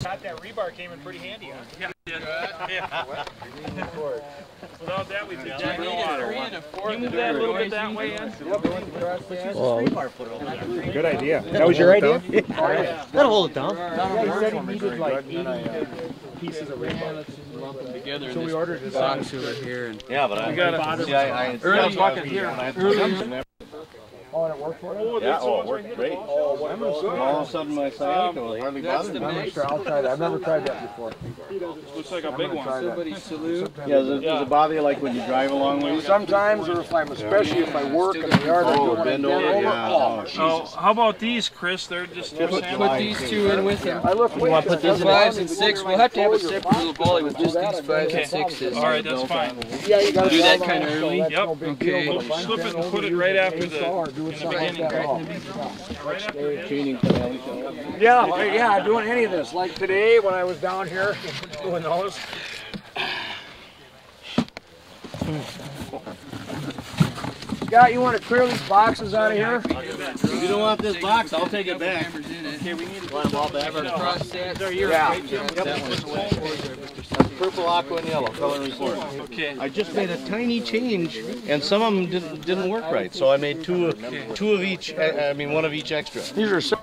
Thought that rebar came in pretty handy, huh? Yeah. Without that, we'd be dead in the water. You move that a little bit that way, in? Good idea. That was your idea? That'll hold it down. Yeah, he said he needed like 80 pieces of rebar. together. So we ordered it. Box over here and Yeah, but I, gotta- see, I, I, early bucket here. Oh, and it worked for you? Oh, Yeah, oh, it worked right great. Oh, here. All of a sudden, my sciatica was hardly That's bothering me. I'm not sure. I'll try that. I've never tried that before. Looks like a big one. Somebody salute. Yeah, does it, does it bother you like when you drive a long way? Sometimes, or if I'm, especially if I work in the yard, I Oh, do bend over, bend yeah. over. Oh, oh, oh, how about these, Chris? They're just two Put- Put these two in with him. I lift weights. wanna put these Fives and six. We'll have to have a separate little volley with just these fives and sixes. All right, that's fine. Yeah, you gotta Do that kinda on it, so early? Yep. Okay. but if Slip it and put it right after the- ace or doing in the something like that. Right after it. Training finale. Yeah, like, yeah, doing any of this. Like today when I was down here doing those. Scott, you want to clear these boxes out of here? If you don't want this box, I'll take it back. Okay, we need to. Cross that. Yeah. Purple, aqua, and yellow, color report. Okay. I just made a tiny change, and some of them didn't, didn't work right, so I made two, of, two of each, I I mean, one of each extra. These are. so-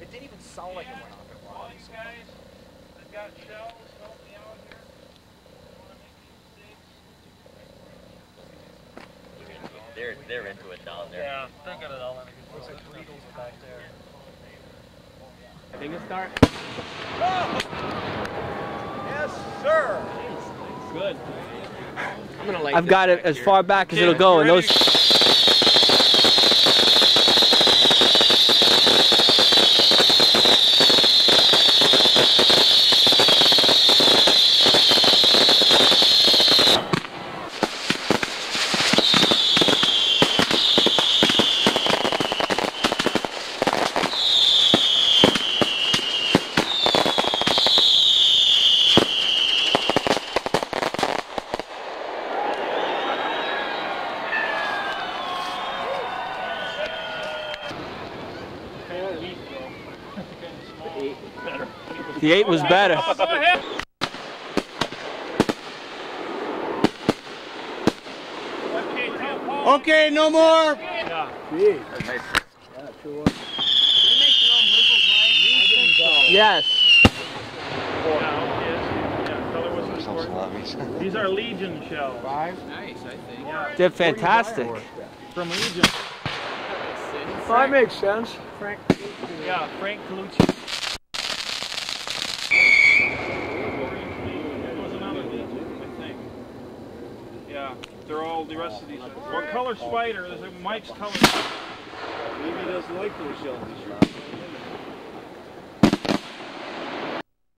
It didn't even sound like it went off. All these guys, they've got shells, help me out here. They're they're into it down there. Yeah, they got it all under control. Looks like Fritos back there. Take a start. Oh! Yes, sir. Good. I'm gonna like I've got it as far back as Okay, it'll go, you and those. The eight was better. Go ahead. Okay, tell Paul. Okay, no more. Yeah. Gee. Yes. Yeah, okay. Yeah, color was important. These are Legion shells. Nice, I think. They're fantastic. from Legion. Well, that makes sense. Frank. Yeah, Frank Colucci. That was another Legion, I think. Yeah, they're all the rest of these. What color spider? There's a Mike's color. Maybe he doesn't like those shells this year.